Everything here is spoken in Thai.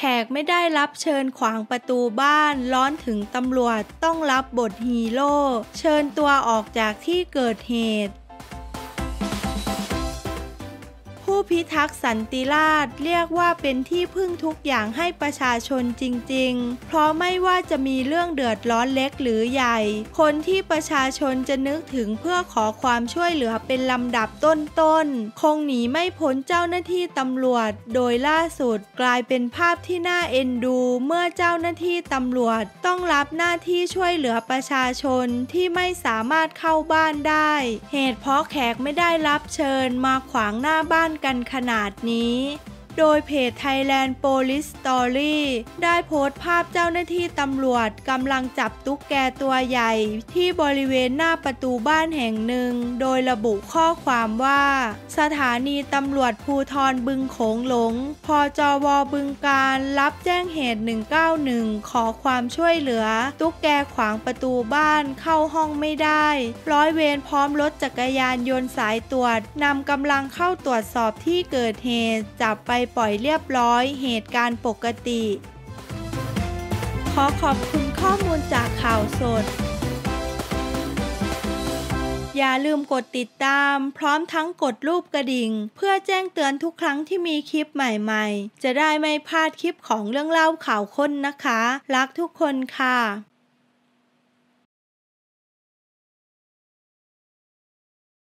แขกไม่ได้รับเชิญขวางประตูบ้าน ร้อนถึงตำรวจต้องรับบทฮีโร่ เชิญตัวออกจากที่เกิดเหตุ ผู้พิทักษ์สันติราษฎร์เรียกว่าเป็นที่พึ่งทุกอย่างให้ประชาชนจริง ๆ เพราะไม่ว่าจะมีเรื่องเดือดร้อนเล็กหรือใหญ่ คนที่ประชาชนจะนึกถึงเพื่อขอความช่วยเหลือเป็นลำดับต้นๆ คงหนีไม่พ้นเจ้าหน้าที่ตำรวจ โดยล่าสุดกลายเป็นภาพที่น่าเอ็นดู เมื่อเจ้าหน้าที่ตำรวจต้องรับหน้าที่ช่วยเหลือประชาชนที่ไม่สามารถเข้าบ้านได้ เหตุเพราะแขกไม่ได้รับเชิญมาขวางหน้าบ้านกันขนาดนี้ โดยเพจ Thailand Police Story ได้โพสต์ภาพเจ้าหน้าที่ตำรวจกำลังจับตุ๊กแกตัวใหญ่ ที่บริเวณหน้าประตูบ้านแห่งหนึ่ง โดยระบุข้อความว่า สถานีตำรวจภูทรบึงโขงหลงพอจวบึงการรับแจ้งเหตุ 191 ขอความช่วยเหลือ ตุ๊กแกขวางประตูบ้านเข้าห้องไม่ได้ ร้อยเวรพร้อมรถจักรยานยนต์สายตรวจนำกำลังเข้าตรวจสอบที่เกิดเหตุจับไปปล่อยเรียบร้อยเหตุการณ์ปกติ ขอขอบคุณข้อมูลจากข่าวสด อย่าลืมกดติดตาม พร้อมทั้งกดรูปกระดิ่ง เพื่อแจ้งเตือนทุกครั้งที่มีคลิปใหม่ๆ จะได้ไม่พลาดคลิปของเรื่องเล่าข่าวค้นนะคะ รักทุกคนค่ะ